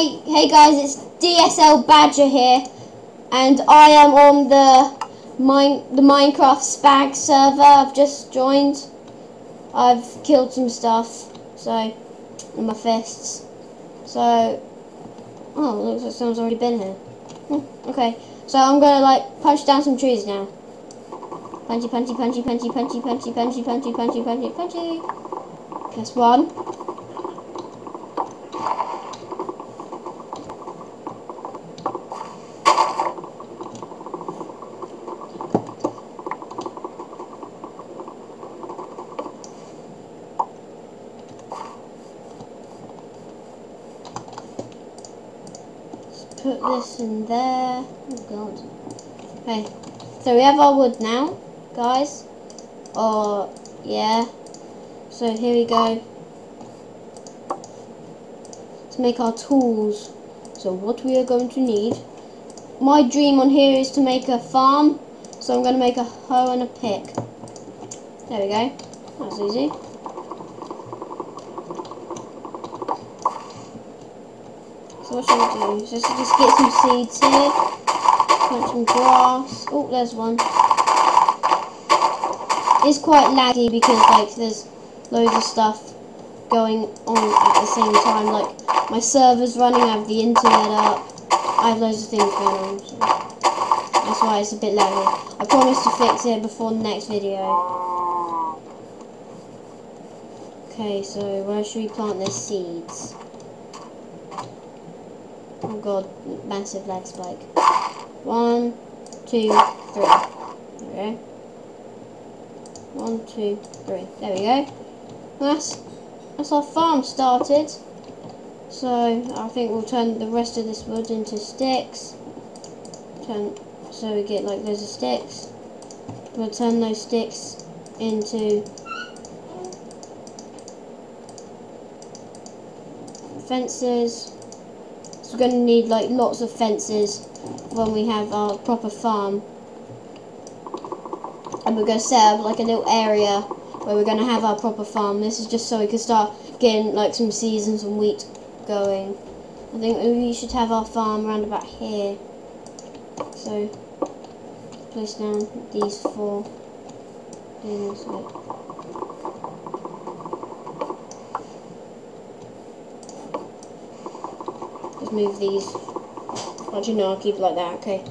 Hey, hey guys, it's DSL Badger here, and I am on the mine the Minecraft Spag server. I've just joined. I've killed some stuff, so in my fists. So, oh, looks like someone's already been here. Hmm, okay, so I'm gonna like punch down some trees now. Punchy, punchy, punchy, punchy, punchy, punchy, punchy, punchy, punchy, punchy, punchy. That's one. Put this in there. Oh god. Okay. So we have our wood now, guys. Oh yeah. So here we go. To make our tools. So what we are going to need. My dream on here is to make a farm. So I'm going to make a hoe and a pick. There we go. That's easy. So what should we do? Just get some seeds here. Plant some grass. Oh, there's one. It's quite laggy because like there's loads of stuff going on at the same time. Like my server's running, I have the internet up. I have loads of things going on. So that's why it's a bit laggy. I promise to fix it before the next video. Okay, so where should we plant the seeds? Oh god, massive lag spike. One, two, three. Okay. One, two, three. There we go. That's that's our farm started. So I think we'll turn the rest of this wood into sticks. Turn so we get like those sticks. We'll turn those sticks into fences. So we're going to need like lots of fences when we have our proper farm. And we're going to set up like a little area where we're going to have our proper farm. This is just so we can start getting like some seeds and some wheat going. I think we should have our farm around about here. So, place down these four things. Just move these. Actually, no, I'll keep it like that. Okay.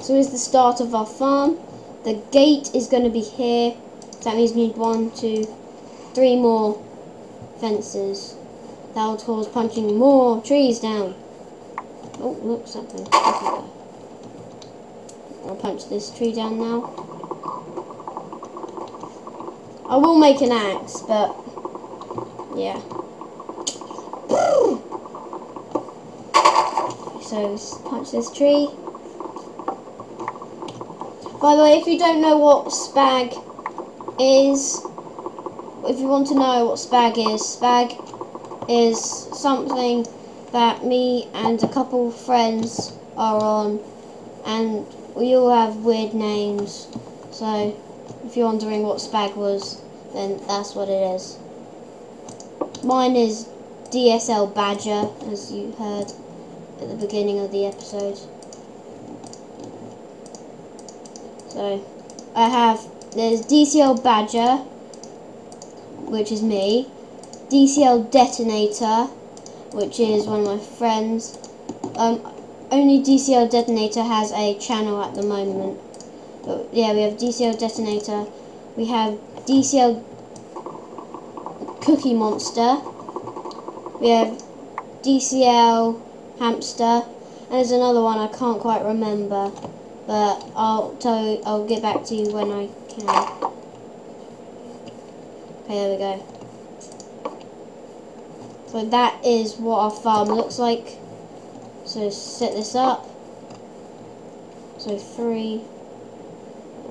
So here's the start of our farm. The gate is going to be here. So that means we need one, two, three more fences. That will cause punching more trees down. Oh, look, something. I'll punch this tree down now. I will make an axe, but yeah. So punch this tree. By the way, if you don't know what spag is, if you want to know what spag is, spag is something that me and a couple friends are on, and we all have weird names. So, if you're wondering what spag was, then that's what it is. Mine is DSL Badger, as you heard at the beginning of the episode. So, I have, there's DCL Badger, which is me, DCL Detonator, which is one of my friends. Um, only DCL Detonator has a channel at the moment. But yeah, we have DCL Detonator, we have DCL Cookie Monster, we have DCL Hamster, and there's another one I can't quite remember, but I'll tell I'll get back to you when I can. Okay, there we go. So that is what our farm looks like. So set this up. So three.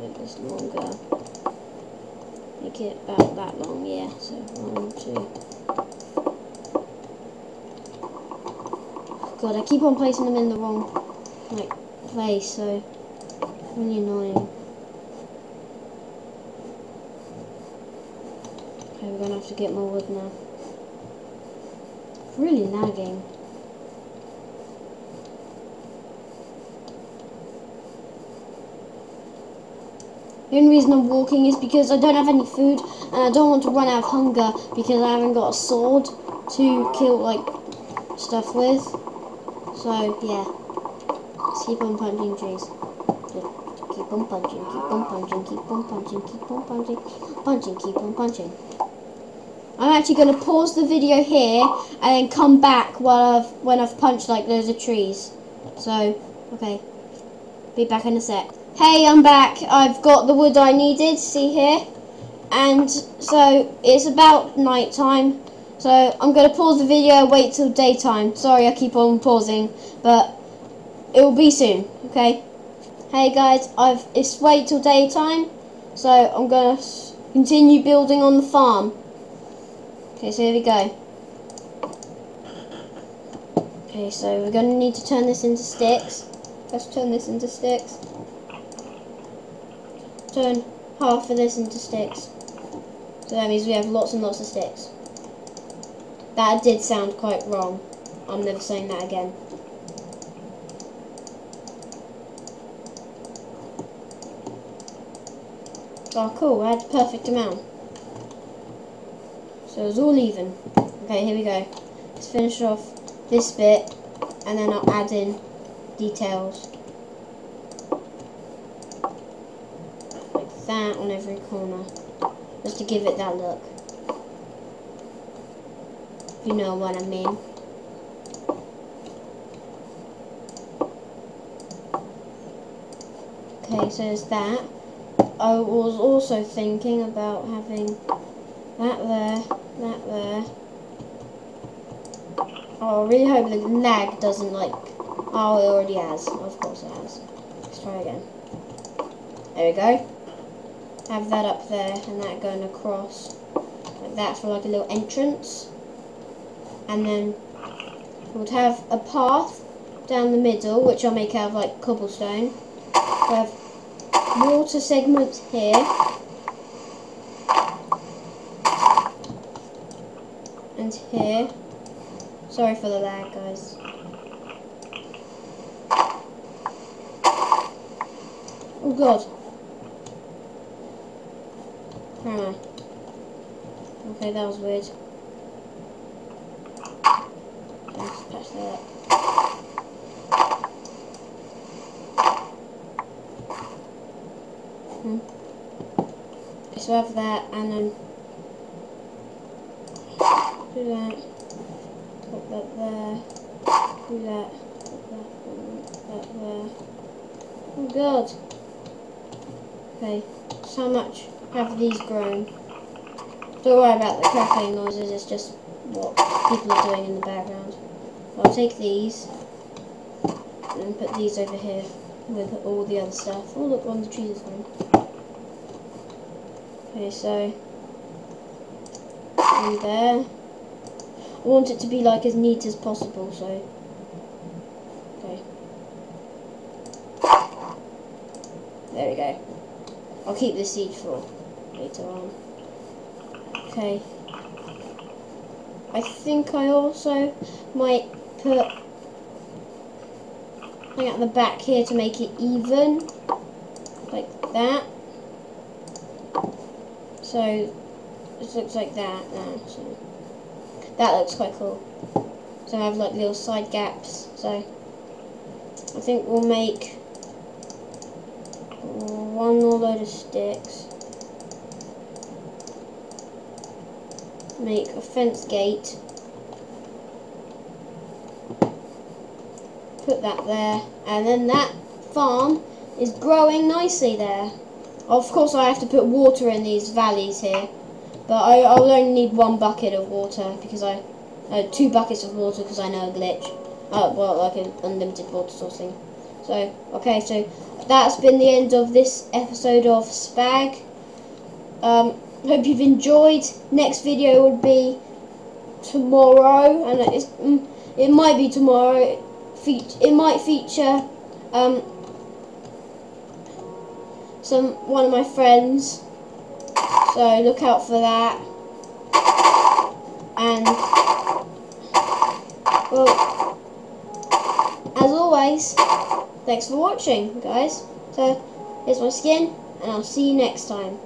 Make this longer. Make it about that long, yeah. So one, two. God, I keep on placing them in the wrong like place, so really annoying. Okay, we're gonna have to get more wood now. Really lagging. The only reason I'm walking is because I don't have any food and I don't want to run out of hunger because I haven't got a sword to kill like stuff with. So yeah, keep on punching trees. Keep on punching, keep on punching, keep on punching, keep on punching, punching, keep on punching. I'm actually going to pause the video here and then come back while I've, when I've punched like loads of trees. So, okay. Be back in a sec. Hey, I'm back. I've got the wood I needed, see here. And so, it's about night time. So, I'm going to pause the video wait till daytime. Sorry I keep on pausing, but it will be soon, okay? Hey guys, I've it's wait till daytime. So, I'm going to continue building on the farm. Okay, so here we go. Okay, so we're going to need to turn this into sticks. Let's turn this into sticks. Turn half of this into sticks. So that means we have lots and lots of sticks. That did sound quite wrong. I'm never saying that again. Oh cool, I had the perfect amount. So it's all even. Okay, here we go. Let's finish off this bit and then I'll add in details. Like that on every corner. Just to give it that look. You know what I mean. Okay, so there's that. I was also thinking about having that there, that there. Oh, I really hope the lag doesn't like... Oh, it already has. Of course it has. Let's try again. There we go. Have that up there and that going across. Like that for like a little entrance. And then we'll have a path down the middle, which I'll make out of like cobblestone. we have water segments here. And here. Sorry for the lag, guys. Oh god. Where am I? Okay, that was weird. Let's patch that. So have that and then do that. Put that there. Do that. Put that, there. Oh god. Okay, so much have these grown? Don't worry about the crackling noises, it's just what people are doing in the background. I'll take these and put these over here with all the other stuff. Oh look, one of the trees is gone. Okay, so and there. I want it to be like as neat as possible, so okay. There we go. I'll keep the seed for later on. Okay. I think I also might put something at the back here to make it even, like that. So it looks like that. So that looks quite cool. So I have like little side gaps. So I think we'll make one more load of sticks. Make a fence gate. Put that there. And then that farm is growing nicely there. Of course I have to put water in these valleys here. But I, I will only need one bucket of water because I... Uh, two buckets of water because I know a glitch. Uh, well, like an unlimited water sourcing. So, okay, so that's been the end of this episode of Spag. Um, hope you've enjoyed. Next video would be tomorrow, and mm, it might be tomorrow. It might feature um, some one of my friends. So look out for that. And well, as always, thanks for watching, guys. So here's my skin. and I'll see you next time.